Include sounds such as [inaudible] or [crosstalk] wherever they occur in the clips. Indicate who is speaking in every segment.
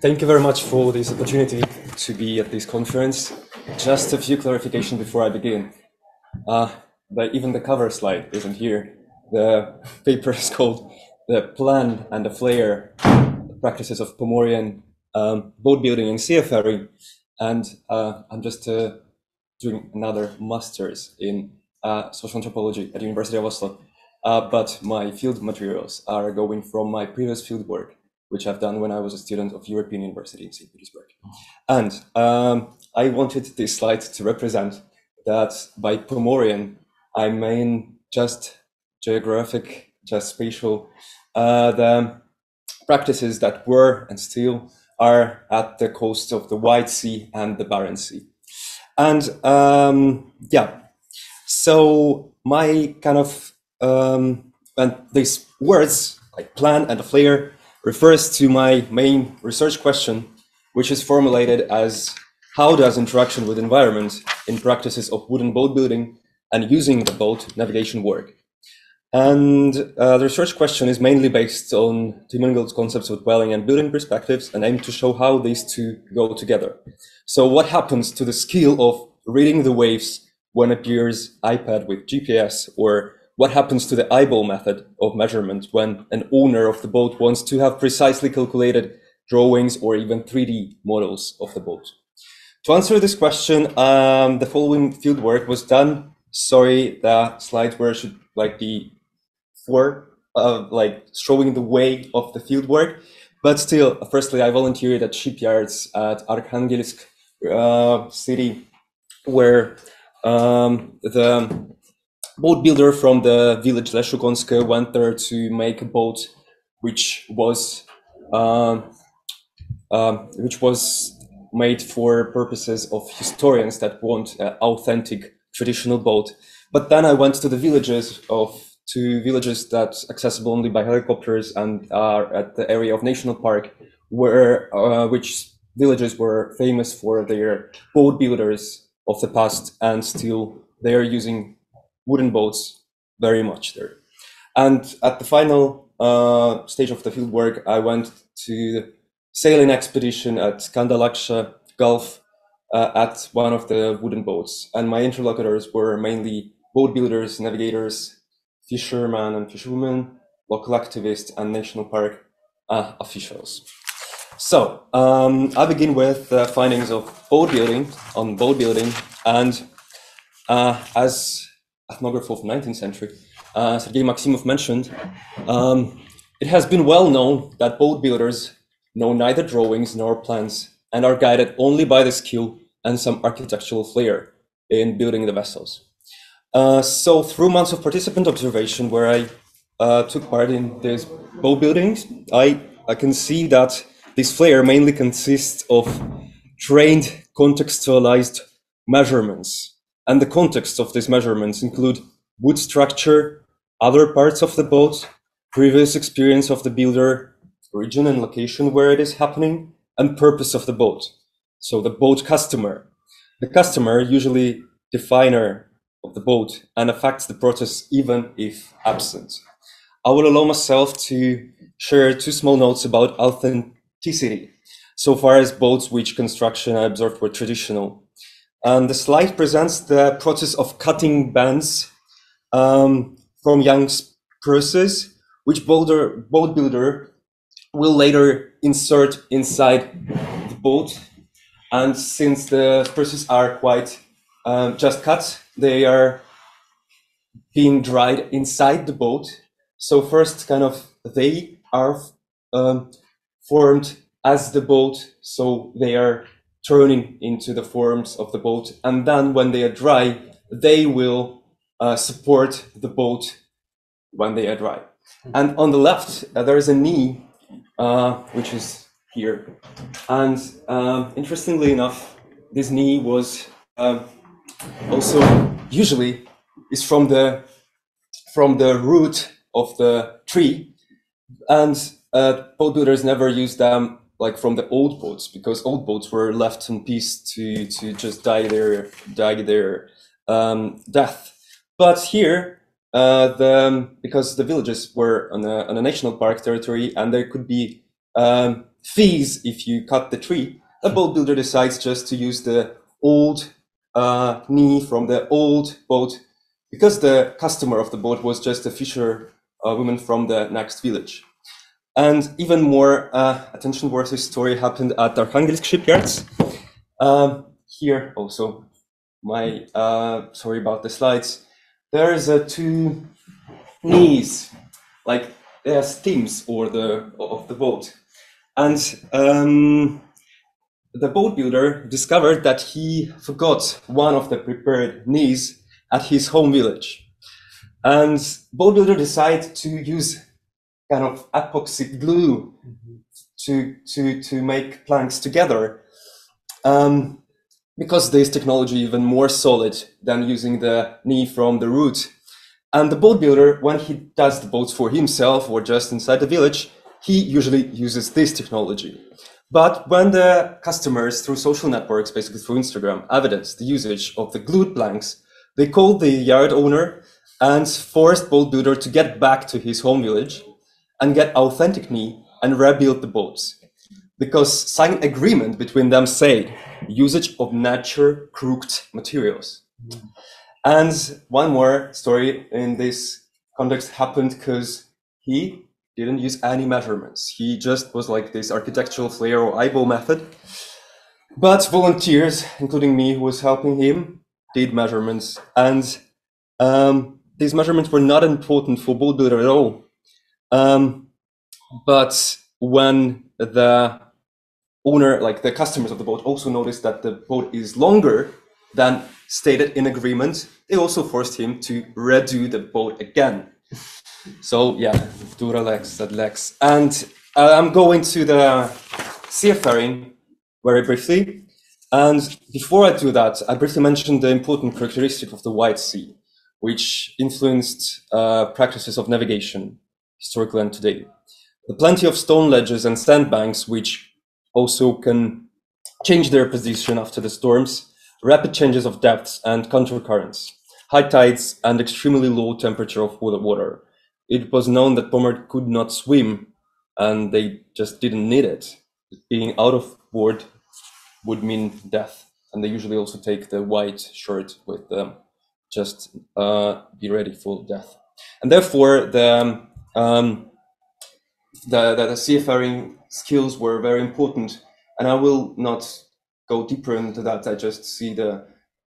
Speaker 1: thank you very much for this opportunity to be at this conference. Just a few clarification before I begin. Uh, but even the cover slide isn't here. The paper is called The Plan and the Flair Practices of Pomorian um, Boat Building and Seafaring. And uh, I'm just uh, doing another master's in uh, social anthropology at the University of Oslo. Uh, but my field materials are going from my previous field work, which I've done when I was a student of European University in St. Petersburg. And um, I wanted this slide to represent that by Pomorian, I mean just geographic, just spatial, uh, the practices that were and still are at the coast of the White Sea and the Barents Sea. And um, yeah, so my kind of um, and these words like plan and flair refers to my main research question, which is formulated as how does interaction with environment in practices of wooden boat building and using the boat navigation work? And uh, the research question is mainly based on Tim Ingold's concepts of dwelling and building perspectives and aim to show how these two go together. So what happens to the skill of reading the waves when appears iPad with GPS or what happens to the eyeball method of measurement when an owner of the boat wants to have precisely calculated drawings or even 3D models of the boat? To answer this question, um, the following field work was done. Sorry, the slides were should like be for uh, like showing the way of the field work. But still, firstly, I volunteered at shipyards at Arkhangelsk uh, city, where um, the boat builder from the village Leshukonsk went there to make a boat, which was uh, uh, which was made for purposes of historians that want an authentic traditional boat. But then I went to the villages of to villages that's accessible only by helicopters and are at the area of national park, where uh, which villages were famous for their boat builders of the past, and still they are using wooden boats very much there. And at the final uh, stage of the field work, I went to the sailing expedition at Kandalaksha Gulf uh, at one of the wooden boats, and my interlocutors were mainly boat builders, navigators, fishermen and fisherwomen, local activists, and national park uh, officials. So um, I begin with the findings of boat building on boat building, and uh, as ethnographer of the 19th century, uh, Sergei Maximov mentioned, um, it has been well known that boat builders know neither drawings nor plans and are guided only by the skill and some architectural flair in building the vessels. Uh, so through months of participant observation where I uh, took part in these boat buildings, I, I can see that this flair mainly consists of trained contextualized measurements. And the context of these measurements include wood structure, other parts of the boat, previous experience of the builder, region and location where it is happening, and purpose of the boat. So the boat customer. The customer, usually definer of the boat and affects the process even if absent. I will allow myself to share two small notes about authenticity, so far as boats which construction I observed were traditional. And the slide presents the process of cutting bands um, from young spruces, which boulder, boat builder will later insert inside the boat. And since the spruces are quite um, just cut, they are being dried inside the boat. So first, kind of, they are um, formed as the boat, so they are turning into the forms of the boat. And then when they are dry, they will uh, support the boat when they are dry. And on the left, uh, there is a knee, uh, which is here. And um, interestingly enough, this knee was um, also usually is from the from the root of the tree and uh, boat builders never used them like from the old boats because old boats were left in peace to to just die their die their um, death but here uh, the because the villages were on a, on a national park territory and there could be um, fees if you cut the tree, the boat builder decides just to use the old uh, knee from the old boat because the customer of the boat was just a fisher uh, woman from the next village. And even more uh, attention-worthy story happened at Arkhangelsk shipyards. Um, here also, my uh, sorry about the slides. There is a two knees, like they are steams or the of the boat, and um, the boat builder discovered that he forgot one of the prepared knees at his home village. And boat builder decided to use kind of epoxy glue mm-hmm. to, to, to make planks together. Um, because this technology is even more solid than using the knee from the root. And the boat builder, when he does the boats for himself or just inside the village, he usually uses this technology. But when the customers through social networks, basically through Instagram, evidence the usage of the glued planks, they called the yard owner and forced boat builder to get back to his home village and get authentic me and rebuild the boats. Because signed agreement between them said usage of nature crooked materials. Mm. And one more story in this context happened because he didn't use any measurements. He just was like this architectural flair or eyeball method. But volunteers, including me, who was helping him, did measurements. And um, these measurements were not important for boat builder at all. Um, but when the owner, like the customers of the boat, also noticed that the boat is longer than stated in agreement, they also forced him to redo the boat again. So yeah, Duralex, that Lex. And uh, I'm going to the seafaring very briefly. And before I do that, I briefly mentioned the important characteristic of the White Sea, which influenced uh, practices of navigation, historically and today. The plenty of stone ledges and sandbanks, which also can change their position after the storms, rapid changes of depths and countercurrents, high tides, and extremely low temperature of water, it was known that Pomard could not swim and they just didn't need it. Being out of board would mean death. And they usually also take the white shirt with them, just uh, be ready for death. And therefore, the, um, the, the, the seafaring skills were very important. And I will not go deeper into that. I just see the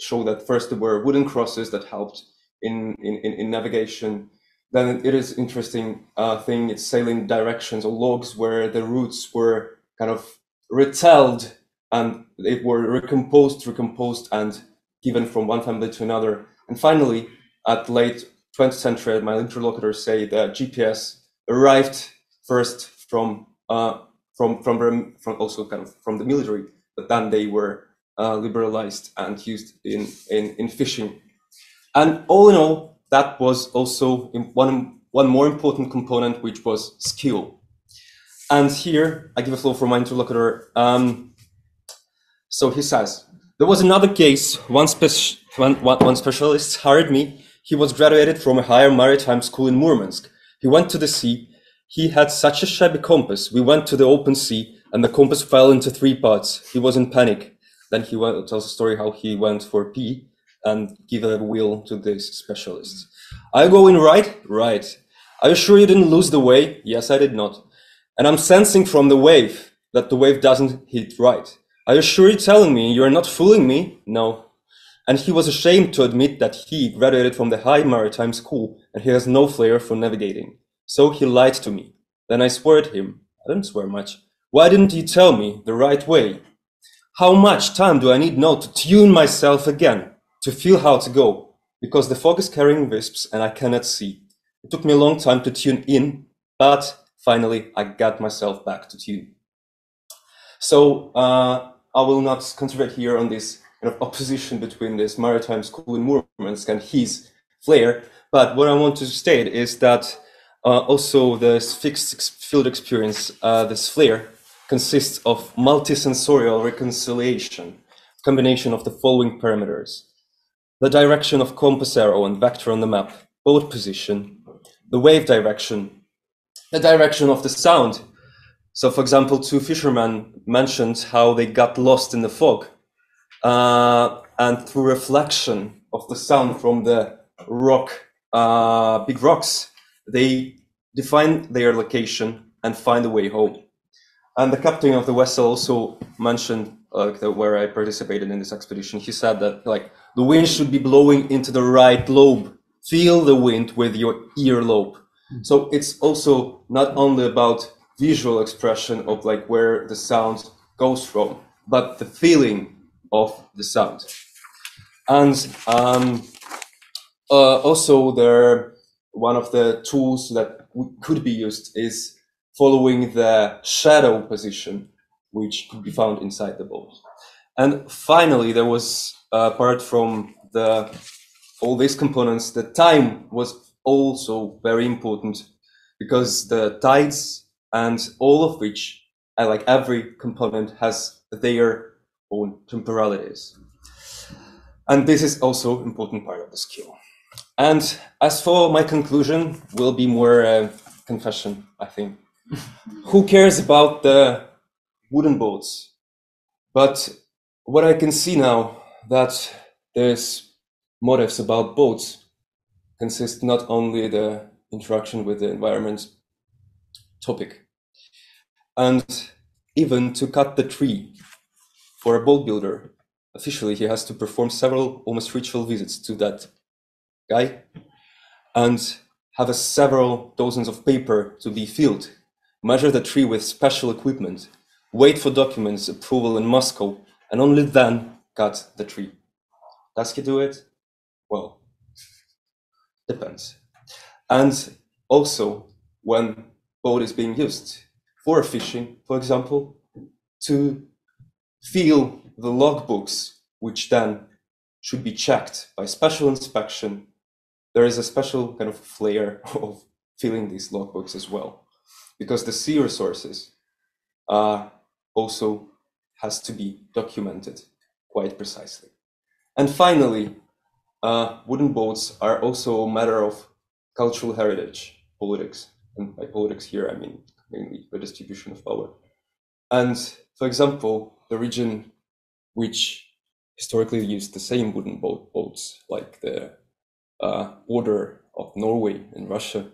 Speaker 1: show that first there were wooden crosses that helped in, in, in navigation then it is interesting uh, thing. It's sailing directions or logs where the routes were kind of retelled and they were recomposed, recomposed, and given from one family to another. And finally, at late 20th century, my interlocutors say that GPS arrived first from uh, from from from also kind of from the military, but then they were uh, liberalized and used in, in in fishing. And all in all, that was also one, one more important component, which was skill. And here I give a flow from my interlocutor. Um, so he says, there was another case, one, speci one, one specialist hired me. He was graduated from a higher maritime school in Murmansk. He went to the sea. He had such a shabby compass. We went to the open sea and the compass fell into three parts. He was in panic. Then he went, tells a story how he went for pee and give a wheel to this specialist. I go in right? Right. Are you sure you didn't lose the way? Yes, I did not. And I'm sensing from the wave that the wave doesn't hit right. Are you sure you're telling me you're not fooling me? No. And he was ashamed to admit that he graduated from the high maritime school and he has no flair for navigating. So he lied to me. Then I swore at him. I didn't swear much. Why didn't you tell me the right way? How much time do I need now to tune myself again? to feel how to go because the fog is carrying wisps and I cannot see. It took me a long time to tune in, but finally I got myself back to tune. So uh, I will not concentrate here on this kind of opposition between this maritime school in Murmansk and his flair, but what I want to state is that uh, also this fixed field experience, uh, this flair, consists of multisensorial reconciliation, combination of the following parameters. The direction of compass arrow and vector on the map, boat position, the wave direction, the direction of the sound, So, for example, two fishermen mentioned how they got lost in the fog, uh, and through reflection of the sound from the rock, uh, big rocks, they define their location and find a way home. And the captain of the vessel also mentioned, like the, where I participated in this expedition, he said that like the wind should be blowing into the right lobe. Feel the wind with your ear lobe. So it's also not only about visual expression of like where the sound goes from, but the feeling of the sound. And um, uh, also, there one of the tools that could be used is following the shadow position, which could be found inside the boat. And finally, there was uh, apart from the all these components, the time was also very important because the tides and all of which, uh, like every component, has their own temporalities. And this is also important part of the skill. And as for my conclusion, will be more uh, confession, I think. [laughs] Who cares about the wooden boats? But what I can see now that there's motives about boats consist not only the interaction with the environment topic, and even to cut the tree for a boat builder, officially he has to perform several almost ritual visits to that guy and have a several dozens of paper to be filled, measure the tree with special equipment, wait for documents approval in Moscow, and only then cut the tree. Does he do it? Well, depends. And also when boat is being used for fishing, for example, to feel the logbooks, which then should be checked by special inspection. There is a special kind of flair [laughs] of filling these logbooks as well, because the sea resources uh, also has to be documented quite precisely. And finally, uh, wooden boats are also a matter of cultural heritage, politics. And by politics here, I mean mainly the distribution of power. And for example, the region which historically used the same wooden boat, boats, like the uh, border of Norway and Russia,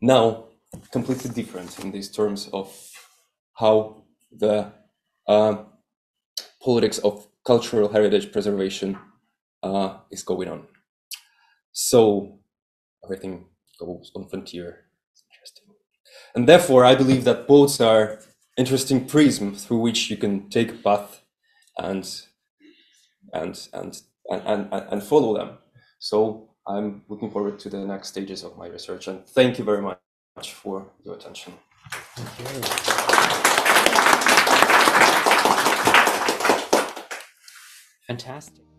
Speaker 1: now completely different in these terms of how the uh, politics of cultural heritage preservation uh, is going on. So everything goes on frontier. It's interesting. And therefore, I believe that boats are interesting prism through which you can take a path and and and and, and, and follow them. So I'm looking forward to the next stages of my research and thank you very much for your attention.
Speaker 2: Fantastic.